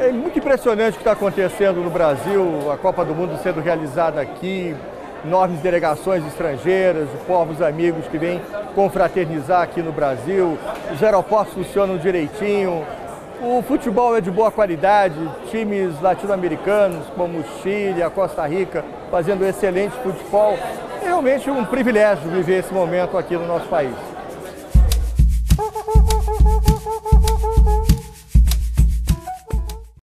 É muito impressionante o que está acontecendo no Brasil, a Copa do Mundo sendo realizada aqui, enormes delegações estrangeiras, povos amigos que vêm confraternizar aqui no Brasil, os aeroportos funcionam direitinho, o futebol é de boa qualidade, times latino-americanos como o Chile, a Costa Rica, fazendo excelente futebol. É realmente um privilégio viver esse momento aqui no nosso país.